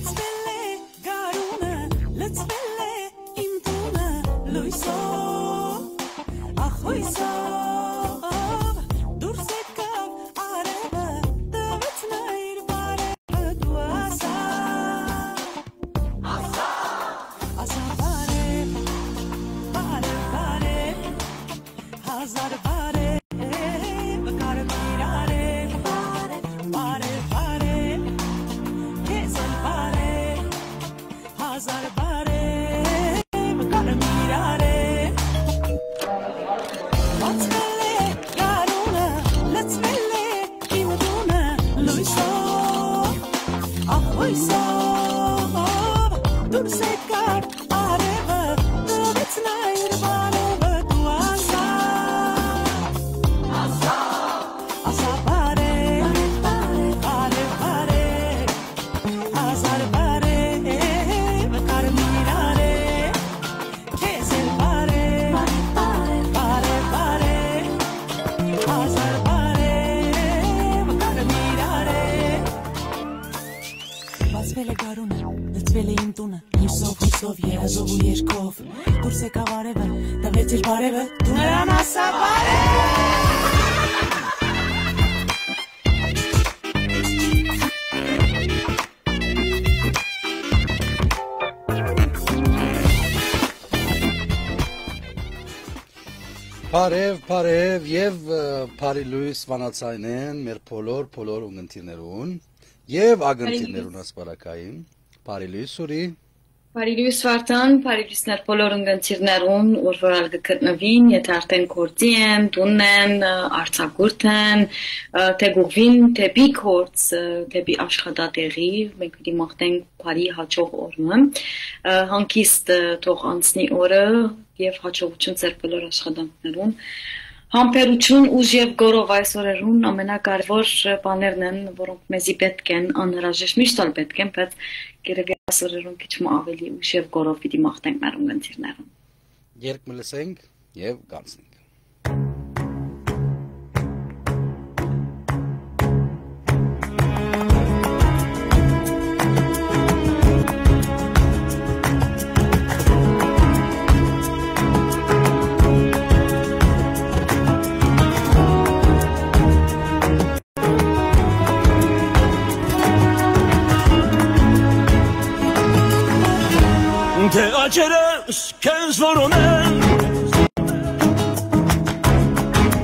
Բացվել է գարունը, լցվել է իմ տունը, լույսով, ախ հույսով, Բարև, բարև եւ բարի լույս վանացայնեն մեր բոլոր բոլոր ունգընտիրներուն եւ ագընտիրներուն ասպարակային։ Բարի լույս ուրի։ Բարի լույս Վարդան, բարի լույսներ բոլոր ընկերներուն, որ որալ գտնվին, եթե արդեն կորցի են, տունն են, արցակուրտ են, թե գուղվին, թեպի կորց, թեպի աշխատատեղի, մենք պիտի մաղթենք բարի հաջող օրը, հանկիստ թող անցնի օրը եւ հաջողություն ձեր բոլոր աշխատանքներուն։ Համբերություն ուժ եւ գորով այս օրերուն ամենակարևոր բաներն են, որոնք մեզի պետք են, անհրաժեշտ միշտ ալ պետք են, բայց գերեգե այս օրերուն քիչ ավելի ուժ եւ գորով պիտի մաղթենք մեր ունգընտիրներուն։ Երկ մլսենք եւ գանցնենք։ Թե աչերս քեզ որոնեն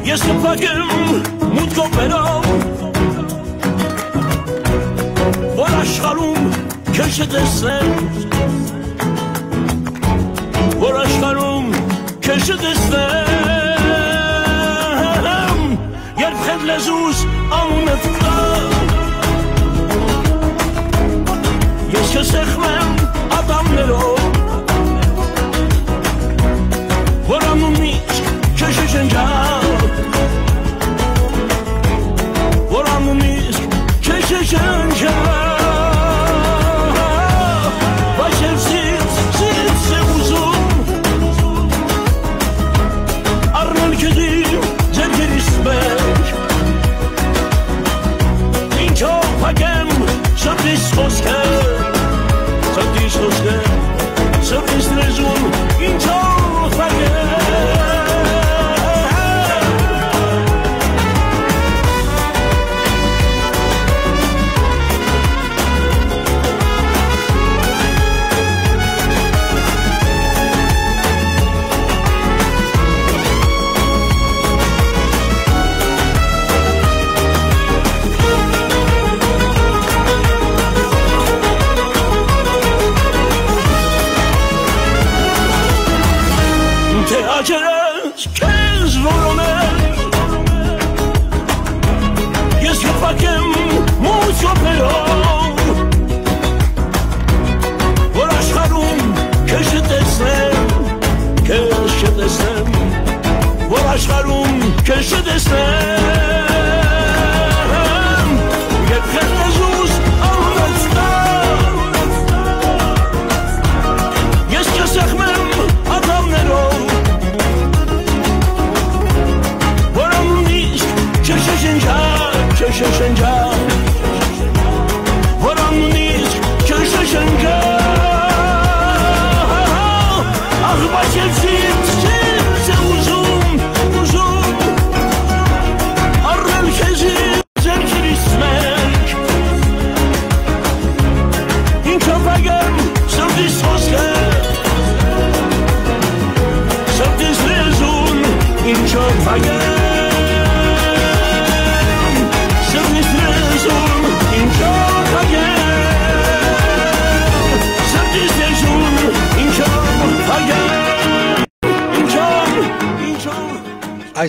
Ես կփակեմ մուտքով Որ աշխարում քեզ չտեսնեմ Որ աշխարում քեզ չտեսնեմ Երբ խենդ լեզուս անունդ կա Ես կսեղմեմ ատամներով Որ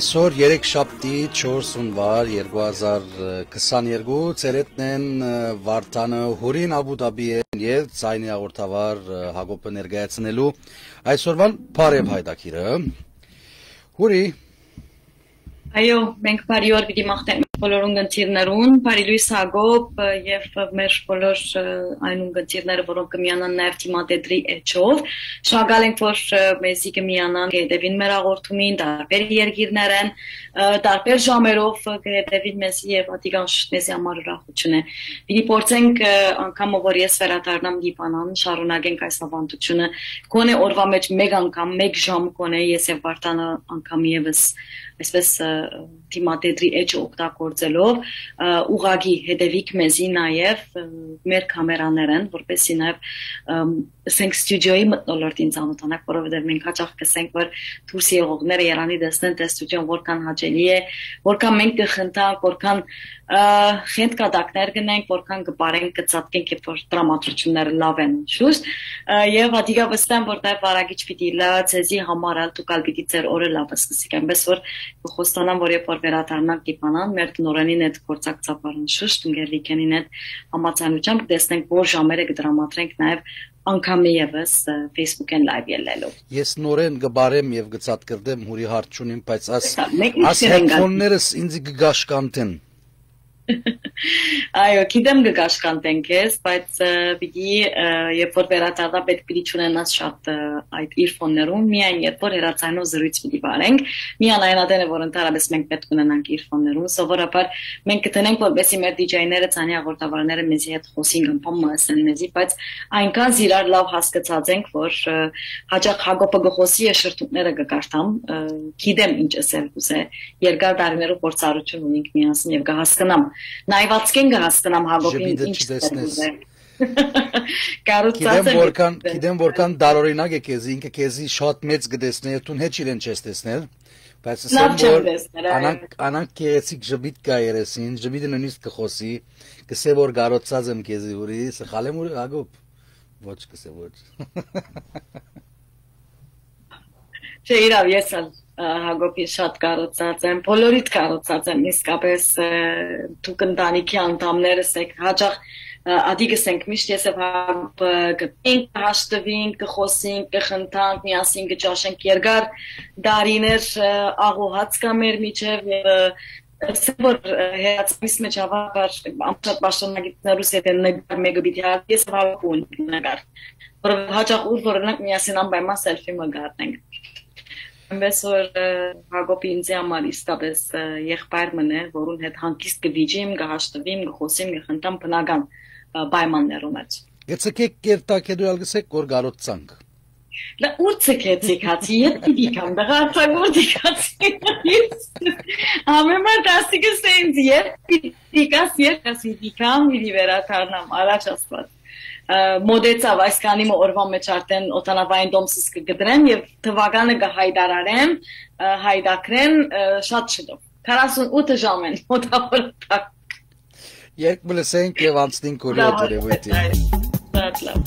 Այսօր 3 շաբթի 4 հունվար 2022 ցերետն են Վարդանը Հուրին Աբու Դաբի են եւ ցայնի հաղորդավար Հակոբը ներկայացնելու այսօրվան բարև հայտակիրը Հուրի Այո, մենք բարի օր պիտի մաղթենք բոլոր ունգընտիրներուն, բարի լույս Հակոբ եւ մեր բոլոր այն ունգընտիրները, որոնք կմիանան նաեւ թիմադեդրի էջով։ Շնորհակալ ենք, որ մեզի կմիանան կհետևին մեր հաղորդումին, տարբեր երկիրներ են, տարբեր ժամերով կհետևին մեզի եւ ատիգան մեզի համար ուրախություն է։ Պիտի փորձենք անգամ որ ես վերադառնամ Լիբանան, շարունակենք այս ավանդությունը։ Գոնե օրվա մեջ մեկ անգամ, մեկ ժամ գոնե ես եւ Վարդանը անգամ եւս այսպես թիմատետրի էջը օգտագործելով ուղագի հետևիկ մեզի նաև մեր կամերաներեն որպեսի նաև ասենք ստուդիոյի մտնոլորտին ծանոթանանք որովհետև մենք հաճախ կսենք որ դուրս եղողները Երանի դեսնեն թե ստուդիոն որքան հաճելի է որքան մենք կխնդանք որքան խենթ կադակներ գնենք, որքան կպարենք, կծածկենք, երբ որ դրամատրությունները լավ են շուտ, եւ ադիգա վստահ որ դա վարագիչ պիտի լա ցեզի համարալ դու կալ պիտի ծեր օրը լավը սկսիկ, այնպես որ խոստանամ, որ երբ որ վերադառնանք Լիբանան, մեր տնօրենին հետ գործակցապարն շուտ ընկերլիկենին հետ համացանությամբ տեսնենք որ ժամերը կդրամատրենք նաեւ անգամի եւս Facebook-ին լայվ ելնելու։ Ես նորեն գբարեմ եւ գծատկրդեմ հուրի հարց չունիմ, բայց աս աս հետքոններս ինձ կգաշկանտեն։ Այո, գիտեմ կգաշկանտենք ես, բայց պիտի երբ որ վերադառնա պետք պիտի ճանաչած շատ այդ earphone-ներում, միայն երբ որ հեռացանով զրույց պիտի բարենք, միայն այնadene որ ընդհանրապես մենք պետք ունենանք earphone-ներում, սովորաբար մենք կտնենք որպեսի մեր DJ-ները, ցանի հաղորդավարները մեզի հետ խոսին ըմբամ մասեն մեզի, բայց այնքան զիրար լավ հասկացած ենք, որ հաջող Հակոբը գխոսի է շրթունքները կկարտամ, գիտեմ ինչ ասել կուզե, երկար տարիներով փորձառություն ունենք միասին եւ կհասկանամ նայվածքեն կհասկանամ Հակոբին ինչ տեսնես։ Կարծած եմ որքան գիտեմ որքան դարօրինակ է քեզ ինքը քեզի շատ մեծ կտեսնի եւ դու հեչ իրեն չես տեսնել բայց ասեմ որ անանք անանք քեզիկ ժբիտ կա երեսին ժբիտը նույնիսկ կխոսի կսե որ գարոցած եմ քեզի ուրի սխալեմ ուրի Հակոբ ոչ կսե ոչ Չէ իրավ ես ալ Հակոբի շատ կարծած եմ, բոլորիդ կարծած եմ, իսկապես դուք ընտանիքի անդամներս եք հաջող ադիգս ենք միշտ ես եւ Հակոբը կենք հաշտվենք, կխոսենք, կխնդանք, միասին կճաշենք երկար դարիներ աղոհած կա մեր միջև եւ սովոր հերացմիս մեջ հավաքար ամբողջ պաշտոնագետներուս հետ նկար մեկը պիտի ես հավաքուն նկար որ հաջող ուր որ միասին անպայման սելֆի մը գտնենք Այնպես որ Հակոբի ինձ համար իսկապես եղբայր մնե, որուն հետ հանկիստ կվիճիմ, կհաշտվիմ, կխոսիմ, կխնդամ բնական պայմաններում մեջ։ Գցեք կերտակ դու ալգսեք որ գարոտ ցանկ։ Լա ուրցեք եկացի, ետ դիքամ, դղացագոր դիքացի։ Ամեմա դասիկը սենձ, ետ դիկաս, ետ դիկամ, մի վերաթարնամ, առաջ ասված մոդեցավ այսքանի օրվա մեջ արդեն օտանավային դոմսս կգդրեմ եւ թվականը կհայտարարեմ հայդակրեն շատ շուտով 48 ժամ են մոտավորապես Երբ մլսենք եւ անցնենք օրը երևույթի Շատ լավ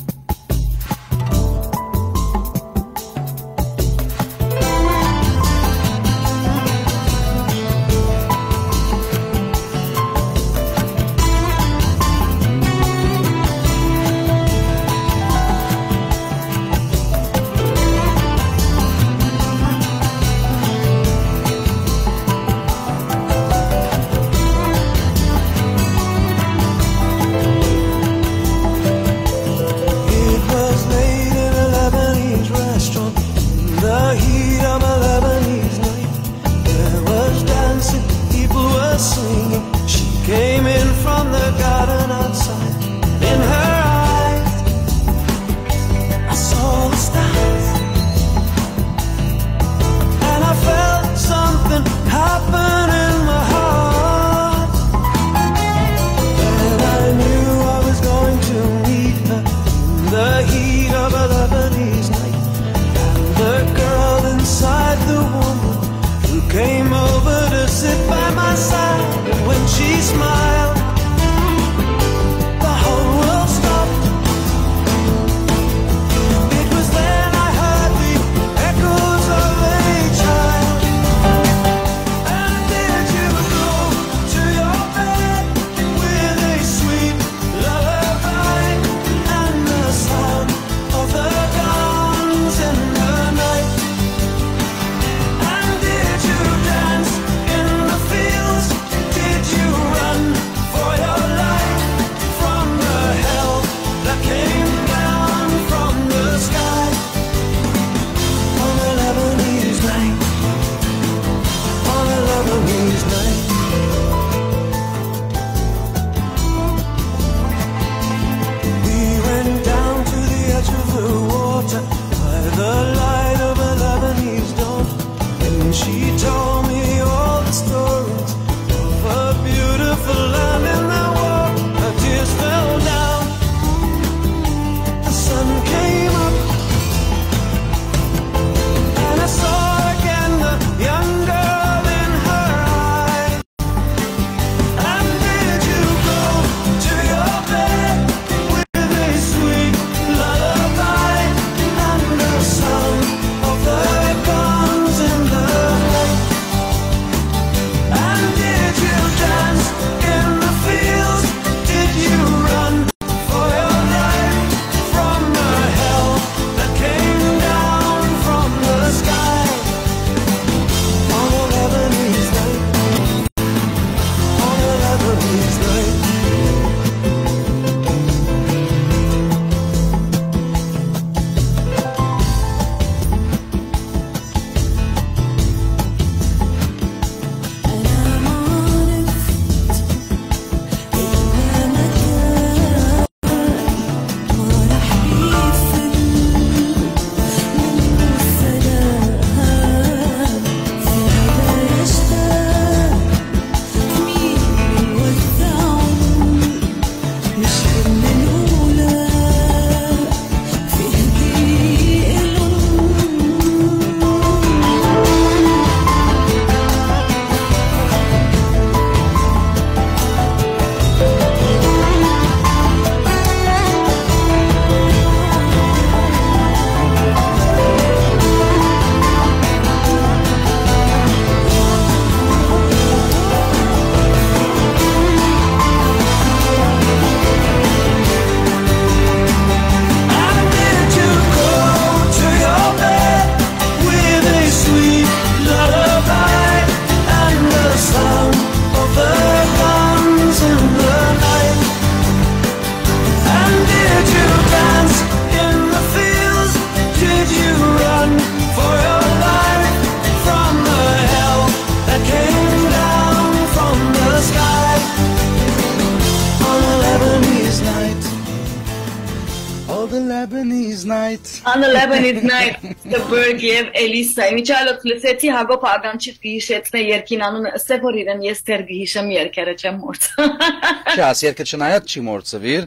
Էլիսա։ Միջալոց լսեցի Հակոբ Ագանչի գիշեցնե երկին անունը ըստ որ իրեն ես դեռ գիշեմ երկերը չեմ մորց։ Չաս երկը չնայած չի մորցվիր,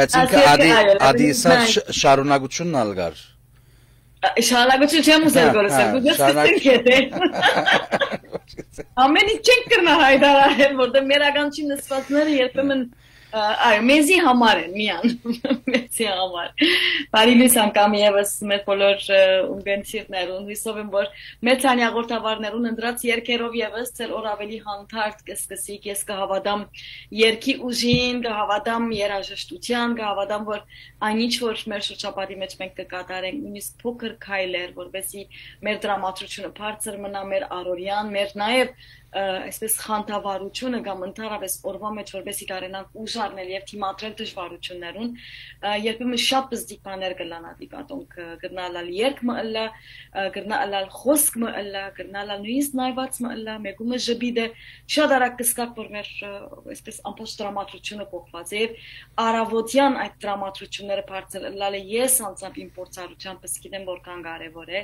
բայց ինքը Աս ադի ադիսա շարունակությունն ալգար։ Շալագություն չեմ ուզել գործել, հա, դու շարունակ- դες Ամեն ինչ չենք կրնա հայտարարել, որտեղ մեր ագանչի նստվածները երբեմն այո, մեզի համար են միան, մեզի համար։ Բարի լույս անգամ եւս մեր բոլոր ունգենցիրներուն, հույսով եմ, որ մեր ցանի հաղորդավարներուն ընդրած երկերով եւս ծեր օր ավելի հանդարտ կսկսիկ, ես կհավատամ երկի ուժին, կհավատամ երաժշտության, կհավատամ, որ այնինչ որ մեր շրջապատի մեջ մենք կկատարենք, նույնիսկ փոքր քայլեր, որովհետեւ մեր դրամատրությունը բարձր մնա, մեր առօրյան, մեր նաեւ այսպես խանդավառությունը կամ ընդհանրապես օրվա մեջ որպեսի կարենանք ուժ առնել եւ թիմադրել դժվարություններուն երբեմն շատ բզդիկ բաներ կլանա դիպատոնք գրնալալ երկ մըլլա գրնալալ խոսք մըլլա գրնալալ նույնիսկ նայված մըլլա մեգումը ժբիդը շատ արագ կսկակ որ մեր այսպես ամբողջ դրամատրությունը փոխված է եւ արավոտյան այդ դրամատրությունները բարձր լալը ես անցամբ իմ փորձառությամբ գիտեմ որքան կարեւոր է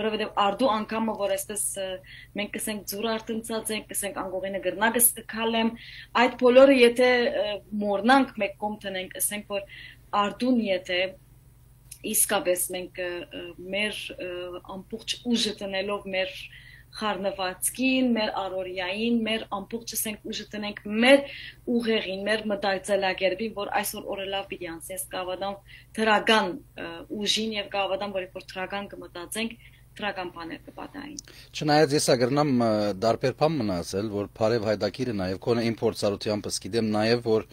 որովհետեւ արդու անգամը որ այսպես մենք կսենք ձուր արտնցած ենք կսենք անգողինը գրնակը սկալեմ այդ բոլորը եթե ը, մորնանք մեկ կողմ տնենք ասենք որ արդուն եթե իսկապես մենք մեր ամբողջ ուժը տնելով մեր խառնվածքին, մեր առօրյային, մեր ամբողջ ասենք ուժը տնենք մեր ուղեղին, մեր մտածելակերպին, որ այսօր օրը լավ պիտի անցնես կավադամ դրական ուժին եւ կավադամ որ որ դրական կմտածենք դրական բաներ կպատահին։ Չնայած ես ագրնամ դարբեր բան մնացել, որ Փարև հայդակիրը նաև կոնը իմպորտարությամբ սկիդեմ նաև որ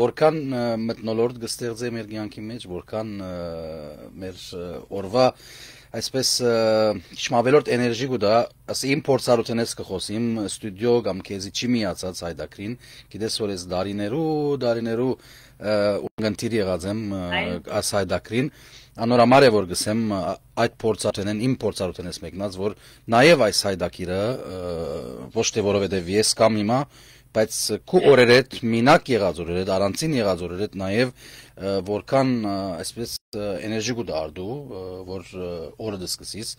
որքան մտնոլորտ կստեղծե մեր կյանքի մեջ, որքան մեր օրվա այսպես քիչ ավելորդ էներգի գուտա, աս իմ փորձառութենից կխոսիմ ստուդիո կամ քեզի չի միացած հայդակրին, գիտես որ ես դարիներու, դարիներու ունգընտիր եղած եմ աս հայդակրին, անորամար է որ գսեմ այդ փորձառութենեն իմ փորձառութենից մեկնած որ նաև այս հայդակիրը ոչ թե որովհետև ես կամ հիմա բայց քու օրերեդ մինակ եղած օրերեդ առանցին եղած օրերեդ նաև որքան այսպես էներգի կու դարդու որ օրը դսկսից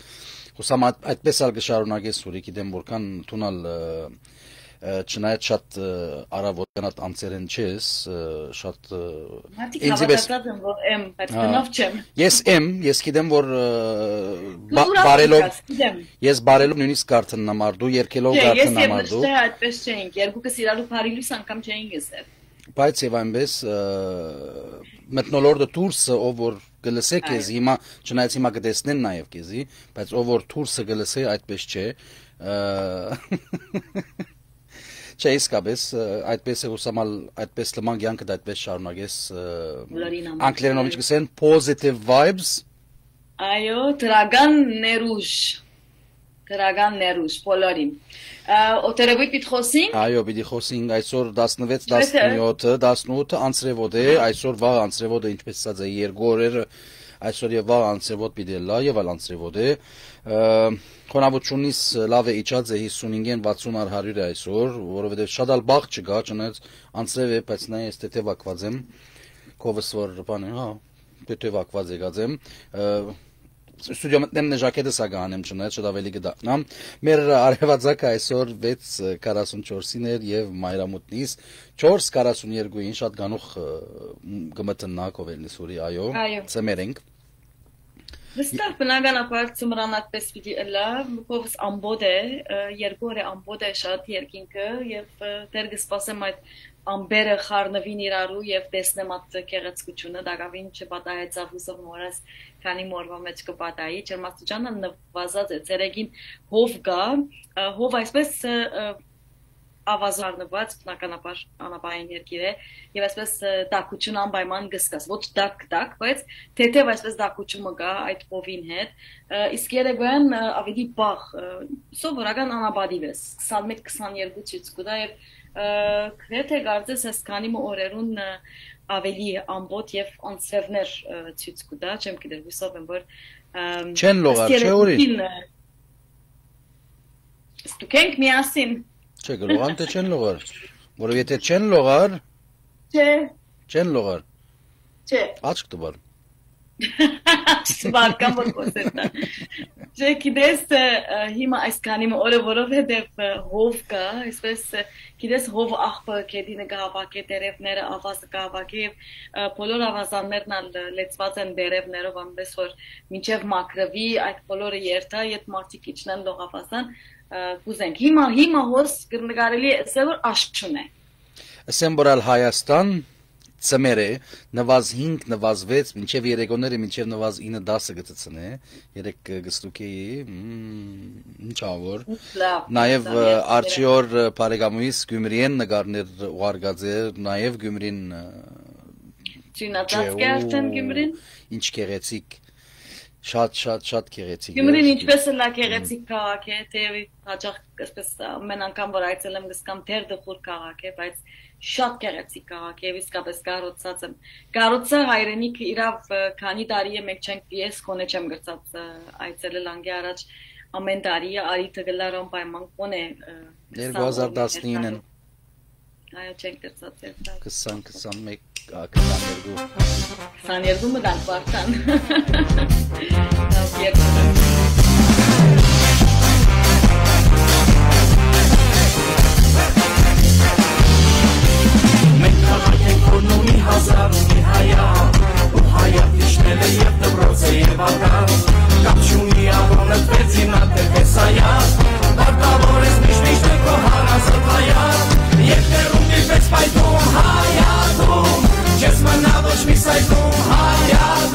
հուսամ այդպես ալ կշարունակես ուրի գիտեմ որքան տունալ չնայած շատ արավոտանատ անցերեն չես շատ ինձ պես որ եմ բայց բնավ չեմ ես եմ ես գիտեմ որ բարելով ես բարելով նույնիսկ կարթն նամարդու երկելով կարթն նամարդու ես եմ այդպես չէինք երկուքս իրարու բարիլուս անգամ չէինք եսել բայց եւ այնպես մտնոլորդը դուրսը ով որ գլսե քեզ հիմա չնայած հիմա կտեսնեն նաեւ քեզի բայց ով որ դուրսը գլսե այդպես չէ Չէ, իսկապես այդպես է ուսամալ այդպես լման կյանքը դա այդպես շարունակես անգլերենով ինչ կսեն positive vibes Այո, դրական ներուժ դրական ներուժ բոլորին Օտերևույթ պիտի խոսենք։ Այո, պիտի խոսենք այսօր 16, 17, 18 անցրևոտ է, այսօր վաղ անցրևոտ է, ինչպես ասած է, երկու օրերը այսօր եւ վաղ անցրևոտ պիտի լա եւ ալ անցրևոտ է։ Խոնավությունից լավ է իջած է 55-ին 60-ար 100 է այսօր, որովհետեւ շատ ալ բաղ չկա, չնայած անցրև է, բայց նա ես տետևակված եմ։ Կովս որ բանը, հա, տետևակված եկած եմ ստուդիո մտնեմ նեժակետը սա գանեմ չնայած շատ ավելի կդառնամ մեր արևածակը այսօր 6:44-ին էր եւ մայրամուտնից 4:42-ին շատ գանուխ գմտնա կովելնիսուրի այո ծմերենք Վստահ բնականաբար ծմրան այդպես պիտի լա, մկովս ամբոդ է, երկու օրը ամբոդ է շատ երկինքը եւ դեր կսպասեմ այդ ամբերը խառնվին իրարու եւ տեսնեմ այդ գեղեցկությունը դակավին չպատահեցավ հուսով մորս քանի մորվա մեջ կպատահի ջերմաստիճանը նվազած է ցերեգին հով կա հով այսպես ավազարնված բնականաբար անապային երկիր է եւ այսպես դակություն անպայման գսկաս ոչ դակ դակ բայց թեթև այսպես դակությունը կա այդ փովին հետ իսկ երևան ավելի բախ սովորական անաբադիվ է 21-22 ցույց կտա եւ գրեթե կարծես այսքանի օրերուն ավելի ամբոտ եւ անցերներ ցույց կտա, չեմ գիտեր հուսով եմ որ չեն լողար, չէ՞ ուրի։ Ստուքենք միասին։ Չէ, գլողան թե չեն լողար։ Որով եթե չեն լողար, չէ։ Չեն լողար։ Չէ։ Աչք տվար։ Սվարկան որ կոսերտա։ Չէ, գիտես հիմա այսքանի օրը որովհետև հով կա, այսպես գիտես հով աղբը կետի նկահավաքի դերևները ավազը կահավաքի եւ բոլոր ավազաններն ալ լեցված են դերևներով ամենես որ մինչեւ մակրվի այդ բոլորը երթա իդ մարտիկ իջնան լողավազան կուզենք հիմա հիմա հոս կնկարելի է ասել որ աշճուն է Ասեմ որ Հայաստան ծմերը նվազ 5 նվազ 6 մինչև երեգոները մինչև նվազ 9 10-ը գծցնե երեք գստուկեի ինչ ավոր նաև արչիոր բարեկամուիս Գյումրիեն նկարներ ուղարկածեր նաև Գյումրին Չինացած կերտեն Գյումրին ինչ գեղեցիկ շատ շատ շատ գեղեցիկ Գյումրին ինչպես է լա գեղեցիկ քաղաք է թեև հաջող այսպես ամեն անգամ որ այցելեմ գսկամ թեր դխուր քաղաք է բայց շատ գեղեցիկ քաղաք եւ իսկապես կարոցած եմ։ Կարոցը հայրենիքը իրավ քանի տարի է մենք չենք ես կոնե չեմ գրծած այցելել անգի առաջ ամեն տարի արիթը գլարոն պայման կոնե 2019-ին Այո չենք գրծած եւ 20 21 22 22 մտան պարտան Լավ երկու Ունի հազար ունի հայա հայատ իշնել է և դմրոց է և ագան Կապչունի ավոնը տվեցին ատեպես այատ Բարտավոր ես միշտ-միշտ է կո հարազատ հայատ Երկերում դիպես պայտում հայատում Չես մնա ոչ մի սայտում հայատ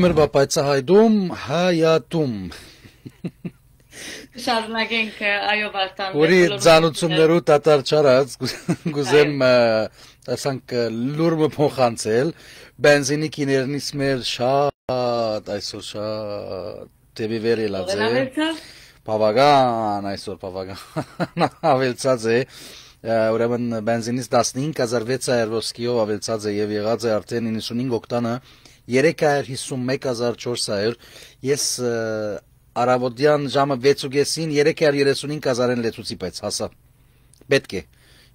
հայատում Գյումր բապայցահայդում հայատում Շարունակենք այո Վարդան։ Որի ցանուցումներու տատար չարած գուզեմ ասանք լուրը փոխանցել բենզինի կիներնից մեր շատ այսօր շատ դեպի է Ողջույն։ բավական այսօր բավական ավելցած է ուրեմն բենզինից 15600 ոսկիով ավելցած է եւ եղած է արդեն 95 օկտանը 351400 ես արավոտյան ժամը 6:30-ին 335000-ն լեցուցի պես հասա պետք է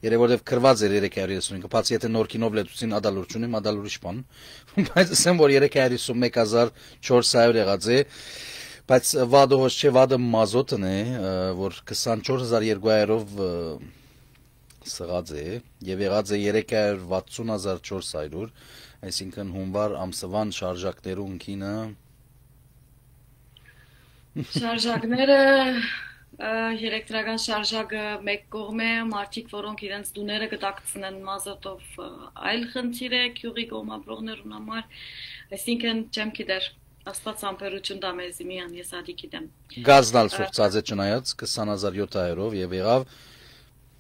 Երբ որտեվ քրված էր 335, բացի եթե նոր կինով լեցուցին ադալուր չունի, ադալուրի շփան։ Բայց ասեմ որ 331400 եղած է, բայց վադը ոչ չէ, վադը մազոտն է, որ 24200-ով սղած է եւ եղած է 360400, այսինքն հունվար ամսվան շարժակներուն կինը Շարժակները էլեկտրական շարժակը մեկ կողմ է, մարդիկ, որոնք իրենց դուները կտակցնեն մազոտով այլ խնդիր է քյուղի կողմապրողներուն համար, այսինքն չեմ գիտեր, Աստված ամպերություն դա մեզի միան ես ադի գիտեմ։ գազնալ սուրծած է չնայած 20700-ով եւ եղավ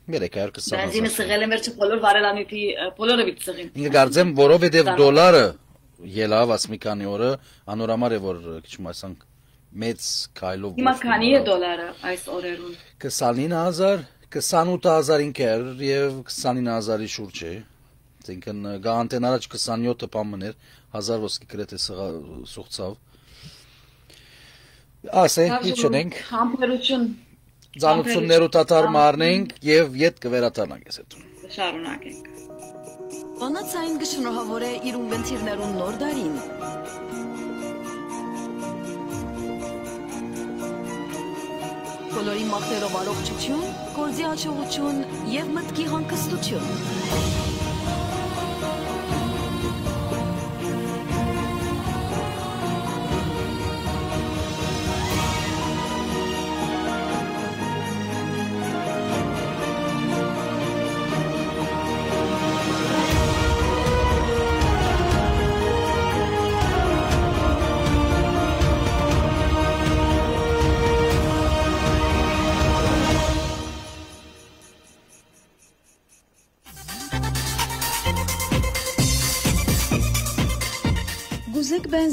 320 Բենզինը սղել է մեր չբոլոր վարելանյութի ը, բոլորը պիտի սղին։ Ինքը գարձեմ, որովհետև դոլարը ելավ ասմիկանի օրը, անորամար է որ քիչ մասանք մեծ քայլով Հիմա քանի է դոլարը այս օրերուն։ 29000, 28000 ինքեր եւ 29000-ի շուրջ է։ Այսինքն գանտեն առաջ 27-ը բամն էր, 1000 ոսկի գրեթե սուղցավ։ Ասե, ինչ ունենք, Համբերություն ցանուցումներու տատար մարնենք եւ յետ կվերաթարնանք ես հետո։ շարունակենք։ Բանացային գշնորհավոր է իր ունգընթիրներուն նոր դարին։ Բոլորի մախներով առողջություն, կորձի հաջողություն եւ մտքի հանգստություն։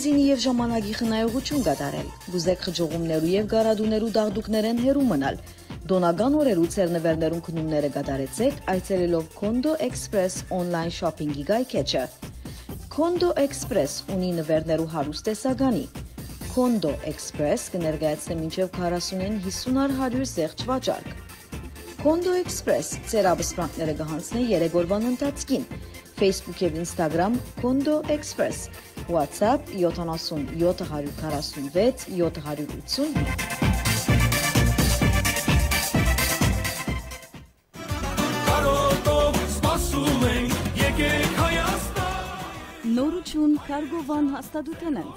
բենզինի եւ ժամանակի խնայողություն կատարել։ Գուզեք խճողումներու եւ գարադուներու դաղդուկներեն հերու մնալ։ Դոնական օրերու ցերնվերներուն քնումները կատարեցեք այցելելով Condo Express on-line shopping-ի գայքեջը։ Condo Express ունի նվերներու հարուստ տեսագանի։ Condo Express կներկայացնի մինչև 40-ին 50 100 զեղչ վաճառք։ Condo Express ծեր ապսպրանքները կհանցնի 3 օրվան ընթացքին։ Facebook եւ Instagram Condo Express WhatsApp 70 746 780 Կարոտով սպասում ենք, եկեք Հայաստան Նորություն Քարգովան հաստատութենեն։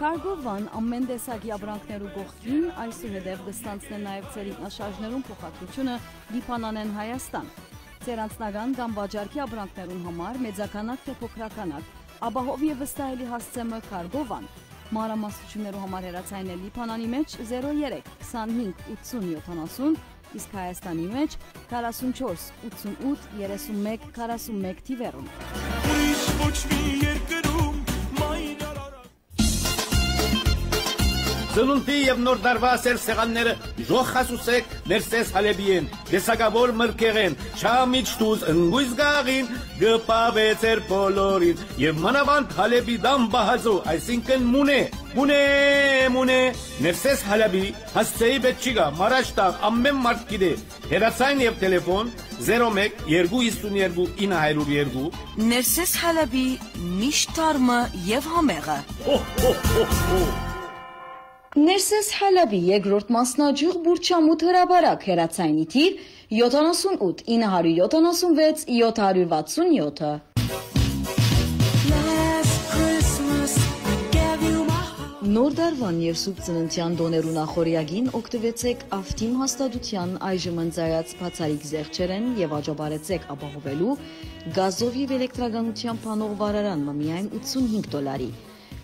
Քարգովան ամեն տեսակի ապրանքներու կողքին այսուհետև կստանցնեն նաև ծեր ինքնաշարժներուն փոխադրությունը Լիբանանեն Հայաստան։ Ծեր անձնական կամ վաճառքի ապրանքներուն համար մեծականակ թե փոքրականակ ապահով եւ վստահելի հասցեմը Քարգովան։ Մանրամասնություններու համար հեռացայինը Լիբանանի մեջ 03 25 80 70 իսկ Հայաստանի մեջ 44 88 31 41 թիվերում։ Ուրիշ ոչ մի երկրում Ծնունդի եւ նոր դարվա սեր սեղանները ժող խասուսեք ներսես հալեբիեն դեսակավոր մրկեղեն շամիչտուզ ընգույզ գաղին գպավեցեր բոլորին եւ մանավանդ հալեբի դամ բահազու այսինքն մունե մունե մունե ներսես հալեբի հասցեի բեչիգա մարաշտակ ամեն մարդ գիտե հերացային եւ տելեֆոն 01 252 902 Ներսես Հալաբի միշտ թարմը եւ համեղը։ Ներսես Հալաբի երկրորդ մասնաճյուղ Բուրչամուտ հրաբարակ հերացայինի թիվ 78 976 767 Նոր դարվան եւ սուբ ծննդյան դոներու նախորյակին օգտվեցեք ավտիմ հաստատության այժմ ընծայած բացարիք զեղչերեն եւ աջաբարեցեք ապահովելու գազով եւ էլեկտրականության փանող վարարանը միայն 85 դոլարի։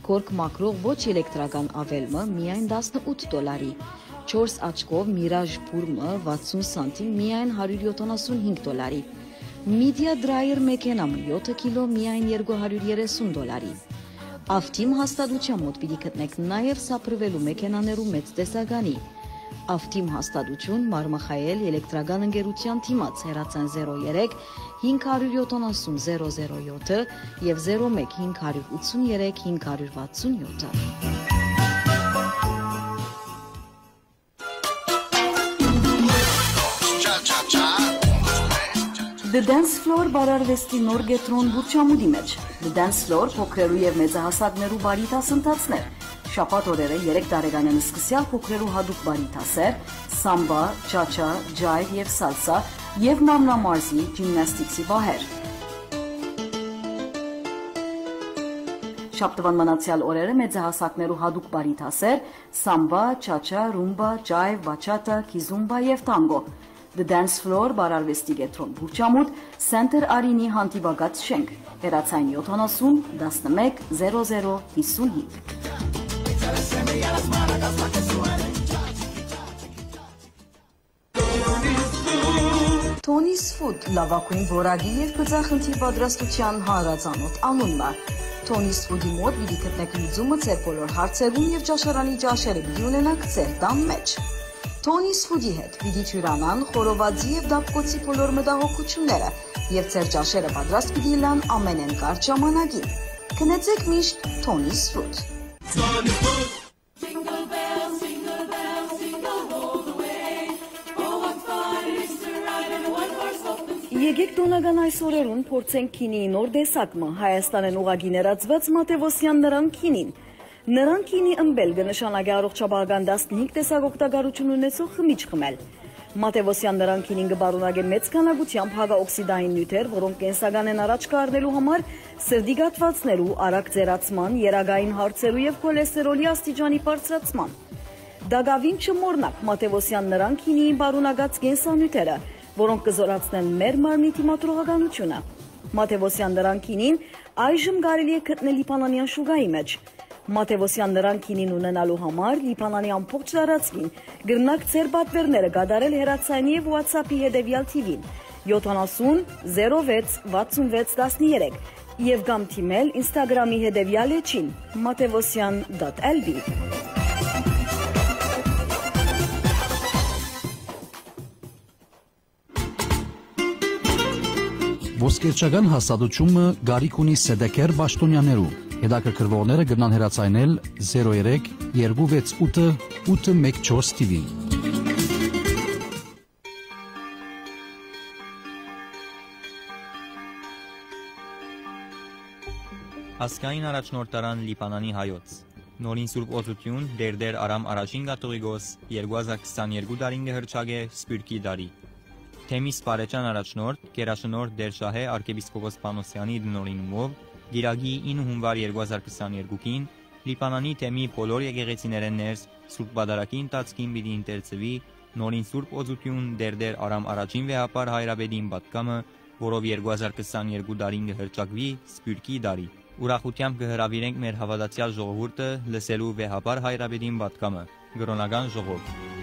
Կորկ մակրող ոչ էլեկտրական ավելմը միայն 18 դոլարի։ 4 աչկով Mirage Purm-ը 60 սանտիմ միայն 175 դոլարի։ Media Dryer մեքենամը 7 կիլո միայն 230 դոլարի։ Ավտիմ հաստատության մոտ պիտի գտնեք նաև սապրվելու մեքենաներու մեծ տեսականի։ Ավտիմ հաստատություն Մարմախայել էլեկտրական ընկերության թիմաց հեռացան 03 570 007 եւ 01 583 567 The Dance Floor բարարվեստի նոր գետրոն Բուրչամուդի մեջ։ The Dance Floor փոքրերու եւ մեծահասակներու բարի դասընթացներ։ Շաբաթ օրերը 3 տարեկանեն սկսյալ փոքրերու հadoop բարի դասեր, սամբա, չաչա, ջայվ եւ սալսա եւ մարմնամարզի ջիմնաստիկսի բահեր։ Շաբթվան մնացյալ օրերը մեծահասակներու հadoop բարի դասեր, սամբա, չաչա, ռումբա, ջայվ, բաչատա, կիզումբա եւ տանգո։ The Dance Floor բարարվեստի գետրոն Բուրչամուտ Center Արինի հանդիպակաց շենք Հերացայն 70 11 0055 Tony's Food լավակույն որագի եւ բծախնդի պատրաստության հարազանոթ անունն է։ Tony's Food-ի մոտ պիտի գտնեք լուծումը ձեր բոլոր հարցերուն եւ ճաշարանի ճաշերը պիտի ունենաք ձեր տան մեջ։ Tony's Food-ի հետ պիտի ճյուրանան խորովածի եւ դապկոցի բոլոր մտահոգությունները եւ ձեր ճաշերը պատրաստ պիտի լան ամենեն կարճ ժամանակին։ Գնացեք միշտ Tony's Food։ Եկեք տոնական այս օրերուն փորձենք քինիի նոր դեսակը Հայաստանեն ուղագի ներածված Մատեվոսյան նրան քինին։ Նրան քինի ըմբել կնշանակի առողջապահական 15 տեսակ օգտագործություն ունեցող խմիչ խմել։ Մատեվոսյան նրան քինին կբարունագե մեծ քանակությամբ հագաօքսիդային նյութեր, որոնք կենսական են առաջ կառնելու համար սրդի գաթվածներու, արագ ձերացման, երագային հարցերու եւ քոլեստերոլի աստիճանի բարձրացման։ Դագավին չմոռնակ Մատեվոսյան նրան քինիին բարունագած կենսանյութերը, որոնք կզորացնեն մեր մարմնի դիմադրողականությունը։ Մատեվոսյան դրանքինին այժմ կարելի է գտնել Լիբանանյան շուգայի մեջ։ Մատեվոսյան դրանքինին ունենալու համար Լիբանանի ամբողջ տարածքին գրնակ ծեր պատվերները գդարել հերացանի եւ WhatsApp-ի հետեւյալ TV-ին 70 06 66 13 եւ կամ թիմել Instagram-ի հետեւյալ էջին matevosyan.lb Ոսկերչական հաստատությունը գարիք ունի Սեդեկեր Բաշտոնյաներու։ Հետաքրքրվողները գտնան հեռացայնել 03 268 814 TV։ Ասկային առաջնորդարան Լիբանանի հայոց Նորին Սուրբ Օծություն Դերդեր Արամ Արաշին Գաթողիկոս 2022 դարինգը հրճագե Սպիրկի դարի Թեմիս Պարեչան առաջնորդ Գերաշնորհ Դերշահե arczepiskopos Պանոսյանի դնորինումով Գիրագի 9 հունվար 2022-ին Լիբանանի թեմի բոլոր եկեղեցիներեն ներս Սուրբ Բադարակի ընթացքին պիտի ինտերցվի Նորին Սուրբ Օծություն Դերդեր Արամ առաջին վեհապար հայրաբեդին պատկամը, որով 2022 դարին կհրճակվի Սպիրկի դարի Ուրախությամբ կհրավիրենք մեր հավատացյալ ժողովուրդը լսելու վեհապար հայրաբեդին պատկամը, գրոնական ժողով։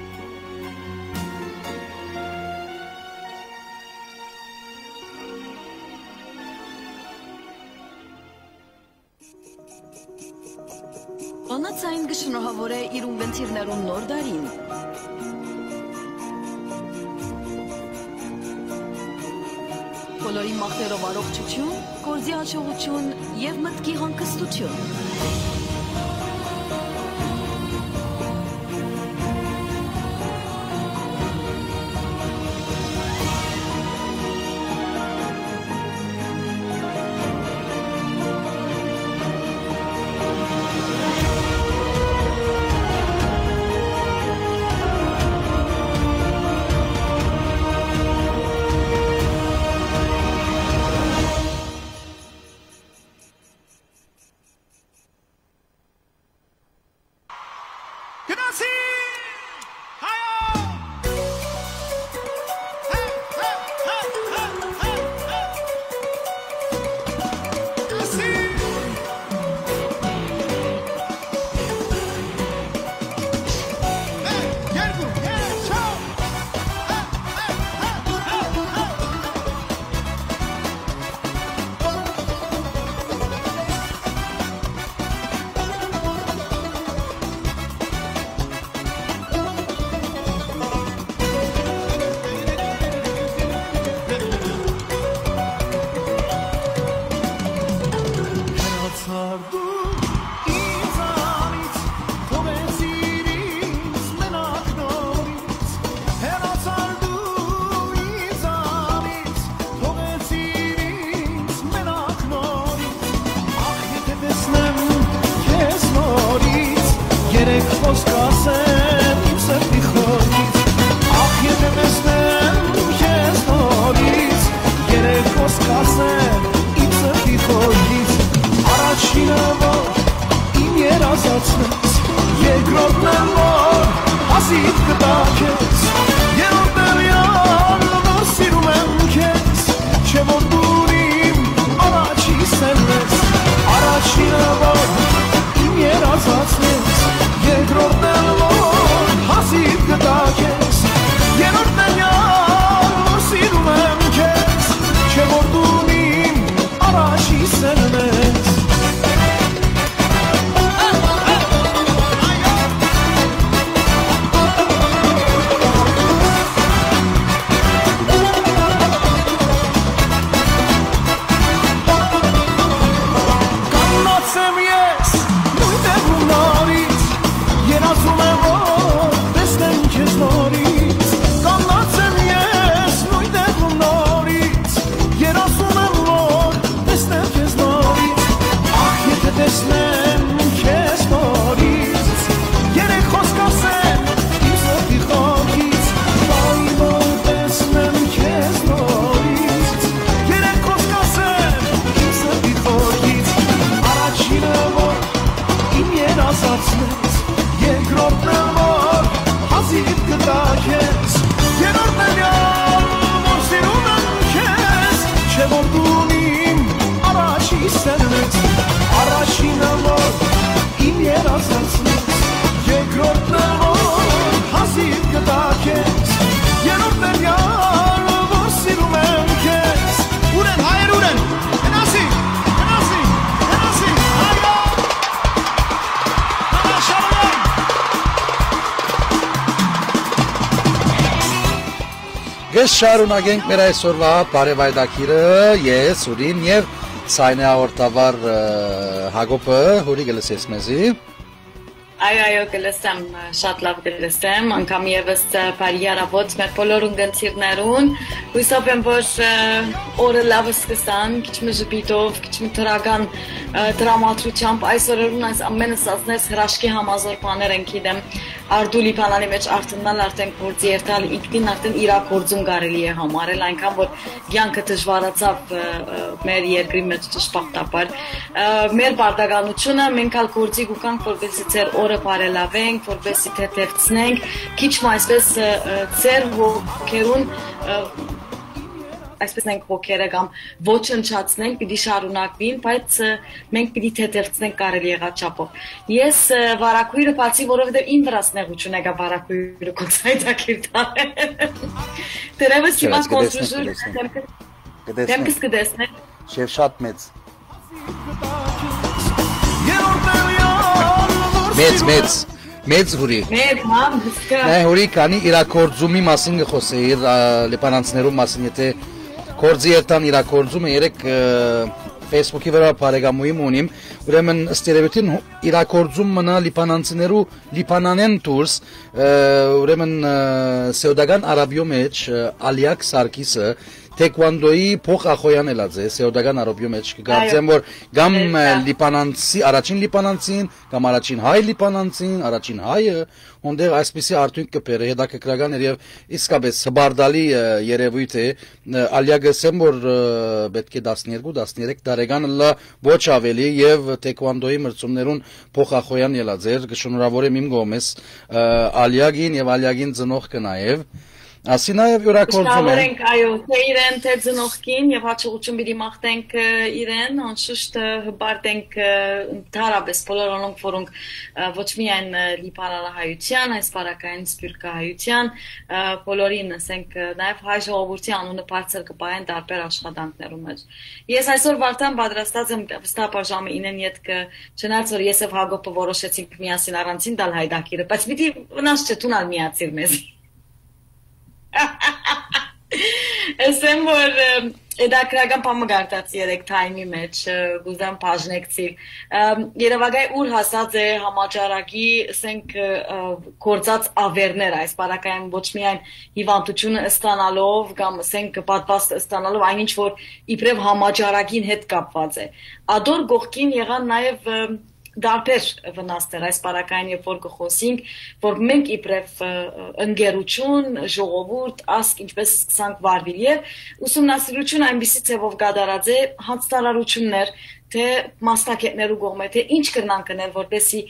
Que assim! Այսպես շարունակենք մեր այսօրվա բարևայդակիրը ես Ուրին եւ Սայնե հաղորդավար Հակոբը հուրի գլսես մեզի Այո, այո, կլսեմ, շատ լավ կլսեմ, անգամ եւս ը, բարի առավոտ մեր բոլոր ունգընտիրներուն։ Հույսով եմ, որ օրը լավ սկսան, քիչ մը ժպիտով, քիչ մը դրական դրամատրությամբ այս օրերուն այս ամենը սածնես հրաշքի համազոր բաներ են գիտեմ։ Արդու լիփանանի մեջ արդյունալ արդեն գործի երթալ ինքնին արդեն իրակորձում կարելի է համարել, այնքան որ կյանքը դժվարացավ մեր երկրի մեջ ճշմարտաբար։ Մեր բարդականությունը մենք ալ գործի գուկանք, որովհետեւ ձեր օրը բարելավենք, որովհետեւ թեթևցնենք, քիչ այսպես ը, ը, ձեր ոգերուն ը, այսպես ենք հոգերը կամ ոչնչացնենք, պիտի շարունակվին, բայց մենք պիտի թեթևցնենք կարելի եղած չափով։ Ես վարակույրը բացի, որովհետև իմ վրաս նեղություն եկա վարակույրը կոնցայտակիր տալ։ Դերևս հիմա կտեսնենք։ դեմքս կդեսնեք։ Շեվ շատ մեծ մեծ մեծ մեծ հուրի Մեր մամ հսկա։ Նայ հուրի կանի իրակորձումի մասին գխոսեի լեփանանցներու մասին եթե կորձի երթան իրակորձումը երեք Facebook-ի վրա բարեկամուի ունիմ ուրեմն ըստ երևույթին իրակորձում մնա լիբանանցիներու լիբանանեն դուրս ուրեմն սեուդական արաբիո մեջ Ալիակ Սարգիսը Թեքվանդոյի փոխախոյան ելած է սեուդական արաբիո մեջ կգարձեմ որ կամ լիբանանցի առաջին լիբանանցին կամ առաջին հայ լիբանանցին առաջին հայը ոնդեղ այսպեսի արդյունք կպերը հետաքրքրական էր եւ իսկապես հբարդալի երևույթ է ը, ալիագսեմ որ պետք է 12-13 տարեկան լա ոչ ավելի եւ տեքվանդոյի մրցումներուն փոխախոյան ելած էր կշնորհավորեմ իմ կողմից ը, ալիագին եւ ալիագին ծնող կնաև ասի նաեւ յուրակորձում է Շնորհենք այո, թե իրեն թե ծնողքին եւ հաջողություն պիտի մաղթենք իրեն, անշուշտ հբարտենք ընդհանրապես բոլոր անոնք, որոնք ոչ միայն ը, լիբանանահայության, այս բարակային սպիրկահայության, բոլորին ասենք նաեւ հայ ժողովրդի անունը բարձր կպայեն տարբեր աշխատանքներում մեջ։ Ես այսօր վարտան պատրաստած եմ վստահաբար ժամը 9-ին յետ կը չնայած որ ես եւ Հակոբը որոշեցինք միասին առանցին տալ հայդակիրը, բայց պիտի վնաս չտունալ միացիր մեզ։ Ասեմ որ Էդակրական բամը գարտած երեք թայմի մեջ գուզամ բաժնեկցի։ Երևակայ ուր հասած է համաճարակի, ասենք կորցած ավերներ այս բարակային ոչ միայն հիվանդությունը ստանալով կամ ասենք պատվաստ ստանալով այնինչ որ իբրև համաճարակին հետ կապված է։ Ադոր գողքին եղան նաև դարբեր վնասներ այս բարակային երբ որ կխոսենք, որ մենք իբրև ընկերություն, ժողովուրդ, ասկ ինչպես սկսանք վարվել եւ ուսումնասիրություն այնպիսի ձևով գդարած է հանցարարություններ, թե մասնակիցներու կողմէ թե ինչ կնան կնել որպեսի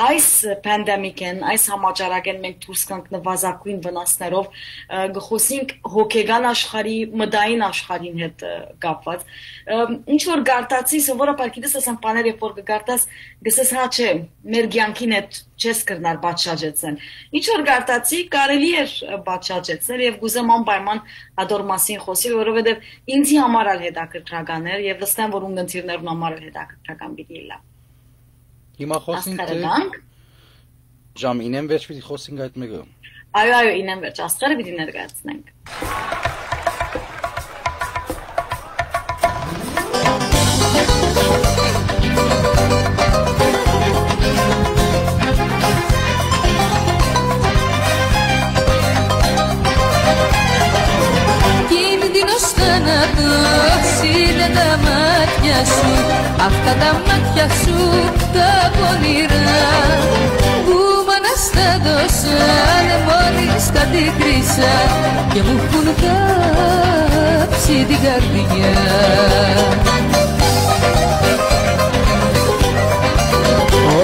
այս պանդեմիկեն, այս համաճարակեն մենք դուրս գանք նվազագույն վնասներով գխոսենք հոգեգան աշխարհի, մտային աշխարհին հետ կապված։ Ինչ որ գարտացի, սովորաբար գիտես ասեմ բաներ երբ որ կգարտաս, գսես հա չէ, մեր ցանկին հետ չես կրնար բաճշաջեցնել։ Ինչ որ գարտացի, կարելի էր բաճշաջեցնել եւ գուզեմ անպայման ադոր մասին խոսի, որովհետեւ ինձի համար ալ հետաքրքրական էր եւ վստահ եմ որ ունգընտիրներուն համար ալ հետաքրքրական պիտի լա։ Հիմա խոսենք թե Աստղերdank։ ժամ 9-ին վերջ պիտի խոսենք այդ մեկը Այո, այո, ինեմ վերջ աստղերը պիտի ներկայացնենք։ Κίνδυνος θάνατος είναι τα μάτια σου Αυτά τα μάτια σου τα πονηρά Που μ' αναστάτωσαν μόλις τα τύχρισα Και μου έχουν κάψει την καρδιά.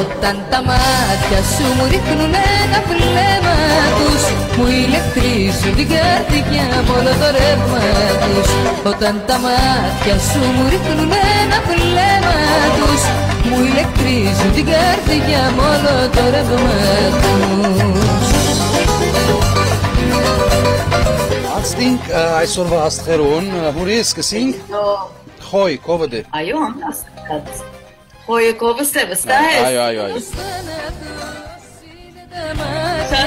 Όταν τα μάτια σου μου ρίχνουν ένα βλέμμα τους Μου ηλεκτρίζουν την καρδιά με όλο το ρεύμα τους. Όταν τα μάτια σου μου ρίχνουν ένα βλέμμα τους Μου ηλεκτρίζουν την καρδιά με όλο το ρεύμα τους Աստինք ը, այսօրվա աստղերուն հուրի սկսենք խոյ կովդե Այո, ամասկած։ Հոյեկովը ստե վստահ ես։ Այո այո այո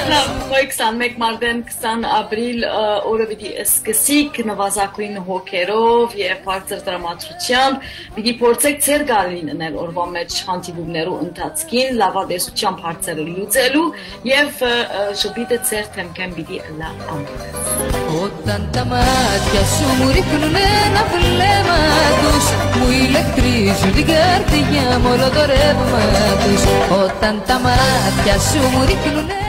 θάνατος είναι τα μάτια Լավ, ոյ 21 մարտեն 20 ապրիլ ը, օրը պիտի սկսիկ նվազագույն հոգերով եւ բարձր դրամատրությամբ պիտի փորձեք ձեր գալիննել օրվա մեջ հանդիպումներու ընթացքին լավադեսությամբ հարցերը լուծելու եւ ը, ը, շփիդը ձեր թեմքեն պիտի լա ամբողջ Όταν τα μάτια σου μου ρίχνουνε ένα βλέμμα τους Μου ηλεκτρίζουν την καρδιά με όλο το ρεύμα τους Όταν τα μάτια σου μου ρίχνουνε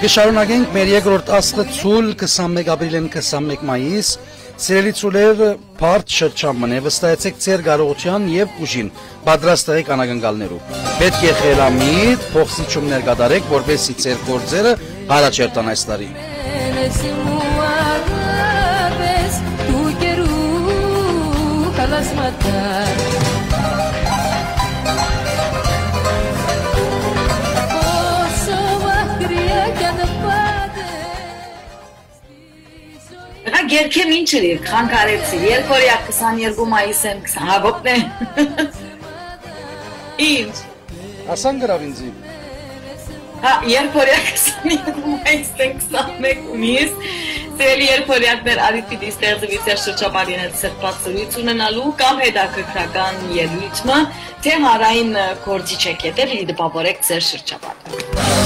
Կշարունակենք մեր երկրորդ աստղը ցուլ 21 ապրիլին 21 մայիս Սիրելի ցուլեր, բարդ շրջանն է, վստահեցեք ձեր կարողության եւ ուժին։ Պատրաստ եղեք անակնկալներով։ Պետք է խելամիտ փոխսիչումներ կատարեք, որպեսզի ձեր գործերը առաջերտան այս տարի։ Կալասմատար Ա գերքեմ ինչ էր, խանգարեցի։ Երկորյա 22 մայիսեն 20 հագոպն է։ Ինչ։ Ասան գրավ ինձի։ Հա, երկորյա 22 մայիսեն 21 ունիս։ Սիրելի երկորյակներ արիթ պիտի ստեղծվի ձեր շրջապատին հետ սրբացույց ունենալու կամ հետաքրքրական ելույթը, թե հարային կորձի չեք ետել, լի դպավորեք ձեր շրջապատը։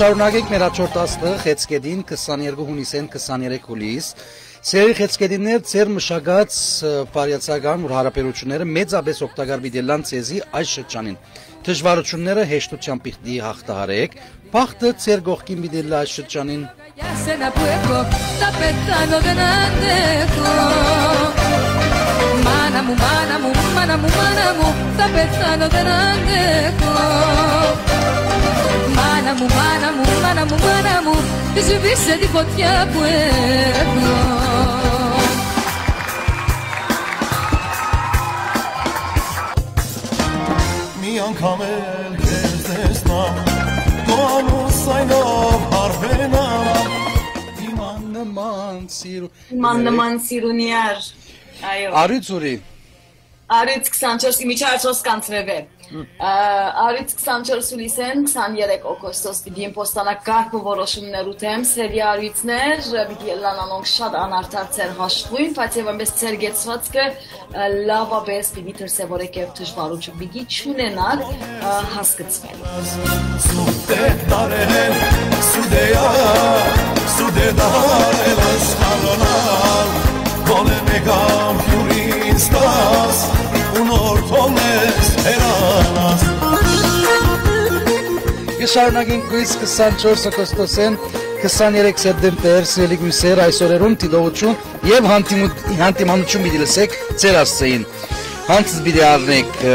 Կշարունակենք մեր հաջորդ աստղը Խեցկեդին 22 հունիսեն 23 հուլիս։ Սերիկ Խեցկեդիններ ծեր մշակած բարյացական ու հարաբերությունները մեծապես օգտակար դիլան ցեզի այս շրջանին։ Դժվարությունները հեշտությամբ պիտի հաղթահարեք։ Բախտը ծեր գողքին դիլա այս շրջանին։ Manamu, manamu, manamu, manamu, sta pensando te nandeco Μάνα μου, μάνα μου, μάνα μου, μάνα μου θα πεθάνω δεν αντέχω Μάνα μου, μάνα μου, μάνα μου, μάνα μου σβήσε τη φωτιά που έχω Մի անգամ էլ քեզ տեսնամ Քո ամուսայնով հարվենամ Նման սիրու։ Ման նման սիրունիար։ Այո։ Արիցուրի։ Արից 24 միջարցոս կանցրևե։ Արից 24 հուլիսեն 23 օգոստոս պիտի իմպոստանակ կարգ որոշումներ ուտեմ սրելի արույցներ, պիտի լանանոնք շատ անարդարցեր հաշվույն, բայց եւ այնպես ցերգեցվածքը լավաբես պիտի դրսևորեք եւ դժվարություն պիտի չունենալ հասկացվել։ Սուտե տարել, սուդեյա, սուդե դարել աշխարհանալ Գոնե մեկ ամփյուրին ստաս ու նոր թողնես հերանաս Կշարունակենք կույս 24 օգոստոսեն 23 սեպտեմբեր սիրելի գույսեր այսօրերում տիդողություն եւ հանդիմու- հանդիմանություն մի լսեք ձեր աստծեին Հանց բիդի առնեք ը,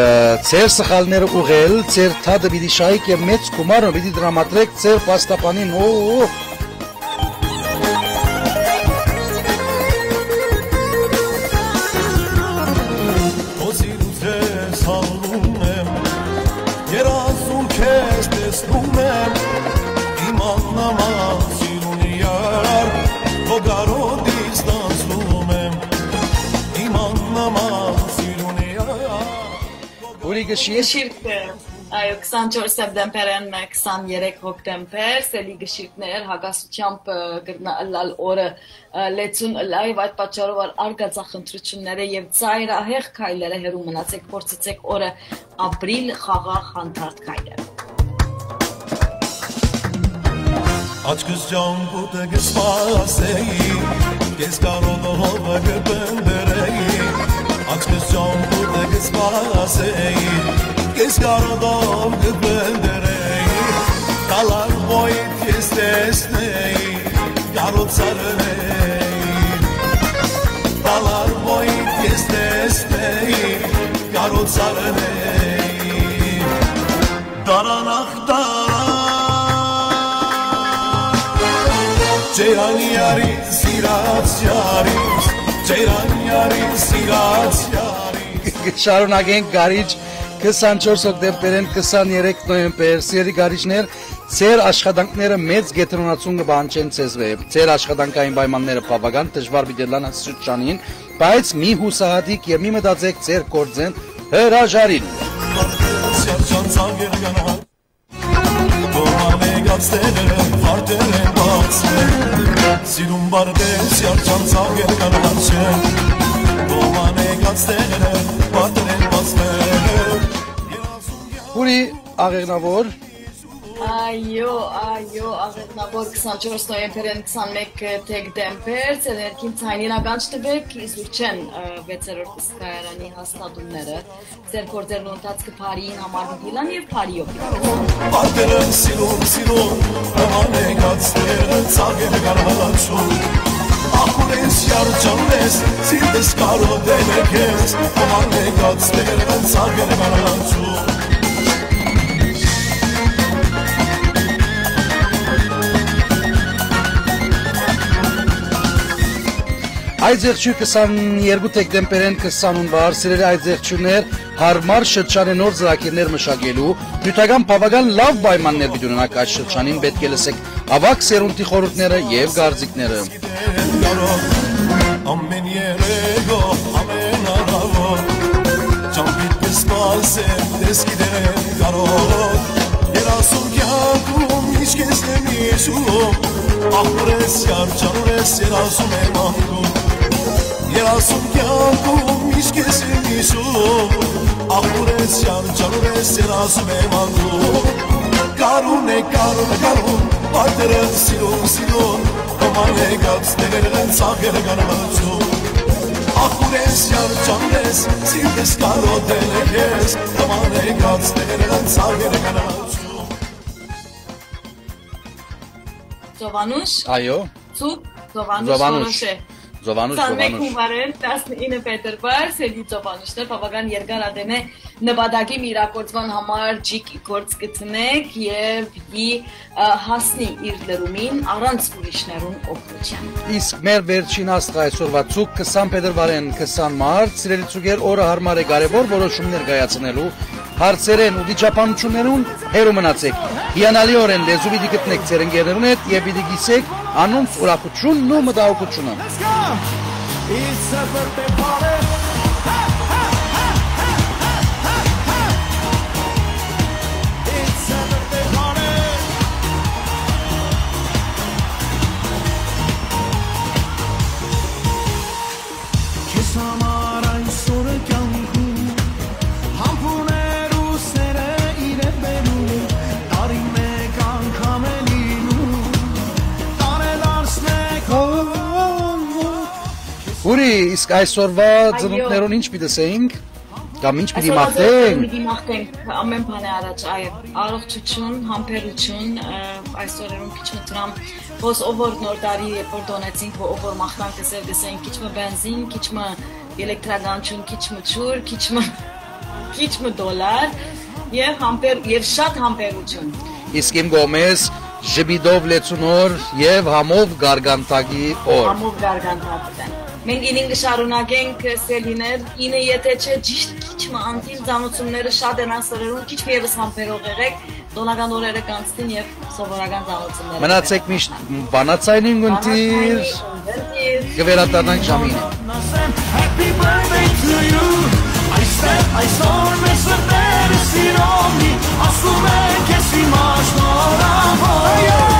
ձեր սխալները ուղել, ձեր թադը բիդի շայք եւ մեծ գումարը բիդի դրամատրեք ձեր պաստապանին։ Օ, օ, Ոզիրուց գշիր։ Գշիրքը Այո, 24 սեպտեմբերն 23 հոկտեմբեր, սելի գշիրքներ հագասությամբ գրնալալ օրը լեցուն լայվ այդ պատճառով արգածախնդրությունները եւ ծայրահեղ քայլերը հերու մնացեք, փորձեցեք օրը ապրիլ խաղաղ հանդարտ քայլերը։ Աչքս ջամբուտը գսպասեի Կես կարողով գբնդրեի Ակտեսյոն ուտը գսպասեի Ես կարոդով գբնդրեի Կալար ոյիտ ես տեսնեի Կարոցարնեի Կալար ոյիտ ես տեսնեի Կարոցարնեի Դարանախ դարան Չեհանի արի, սիրած չարի yari sirat yari Շարունակենք գարիչ 24 հոկտեմբերեն 23 նոյեմբեր սերի գարիչներ Ձեր աշխատանքները մեծ գետրոնացում կբանջեն ցեզ վե։ Ձեր աշխատանքային պայմանները բավական դժվար բիդելան ասուճանին, բայց մի հուսահատիկ եւ մի մտածեք ձեր կորձեն հրաժարին։ Սերճան Սիրում բարդես սերճան ծագեր գանա Դոմանը գացտերը վարտեր են բացել Ուրի աղեղնավոր Այո, այո, աղետնավոր 24 նոյեմբերեն 21 դեկտեմբեր, ցերերքին ցայնինական չտվեք, իսկ չեն 6-րդ սկայարանի հաստատումները, ձեր գործերն ընթացքը բարիին համար դիլան եւ բարիով։ Բարդերը սիրում սիրում Դոմանը գացտերը ծագեր գանա Ախուրես յարջանես Սիրտս կարոտ է քեզ Դոմանը գացտերը ծագեր գանա Այդ զեղչու 22 դեկտեմբերեն 20 վար սիրելի այդ զեղչուներ հարմար շրջանի նոր ծրագիրներ մշակելու նյութական բավական լավ պայմաններ պիտի ունենաք այդ շրջանին պետք է լսեք ավակ սերունդի խորհուրդները եւ գարձիկները Ամեն երեգո ամեն արավոր Ճամպիտ կսպասեմ դեսքի դեն կարոտ Երասում կյանքում իշկ ես եմ իշում Ախուրես յարջանուրես երասում եմ անգում Երասում կյանքում իշկ ես եմ իշում Ախուրես յարջանուրես երասում եմ անգում Կարուն է կարուն կարուն Բարդերը սիրում սիրում Կոման է գած դեղերն ծաղեր գանաչում Ախուրես յարջանուրես Սիրտես կարոտել է քեզ Կոման է գած դեղերն ծաղեր գանաչում Ծովանուշ, Այո ծուկ, ծովանուշ, Զովանուշ։ որոշ է։ Զովանուշ 21 Զովանուշ հունվարել 19 փետրվար Սելի Ծովանուշը բավական երկար ադեմ է նպատակի իրակորձման համար ջիկ գործ գտնեք եւ ի հասնի իր լրումին առանց ուրիշներուն օգնության։ Իսկ մեր վերջին աստղ այսօրվա ցուկ 20 փետրվարեն 20 մարտ սիրելի ցուգեր օրը հարմար է կարևոր որոշումներ կայացնելու հարցերեն ու վիճապանություններուն հերո մնացեք։ Հիանալիորեն լեզու պիտի գտնեք ձեր ընկերներուն հետ եւ պիտի գիսեք անոնց ուրախությունն ու մտահոգությունը։ Let's go! It's a birthday party իսկ այսօրվա ծնունդներուն ինչ պիտի ասեինք։ Կամ ինչ պիտի մաղթենք։ Պիտի մաղթենք ամեն բանը առաջ այ առողջություն, համբերություն, այսօրերուն քիչ մտրամ ոնց ով որ նոր տարի երբ որ դոնեցինք ով որ մաղթանք դեսել դեսենք քիչ մը բենզին, քիչ մը էլեկտրականություն, քիչ մը ջուր, քիչ մը քիչ մը դոլար եւ համբեր եւ շատ համբերություն։ Իսկ իմ գոմես ժբիդով լեցունոր եւ համով գարգանտագի օր։ Համով գարգանտատեն։ Մենք ինին կշարունակենք սելիներ, ինը եթե չէ ճիշտ քիչ մը անտիլ ծանոթությունները շատ են ասերերուն, քիչ եւս համբերող եղեք, տոնական օրերը կանցնին եւ սովորական ծանոթությունները։ Մնացեք միշտ բանացայնին գունտիր, կվերադառնանք ժամին։ Happy birthday to you. Այստեղ այսօր մեզ սրտերը սիրողի Ասում ենք ես իմ աշնորհավոր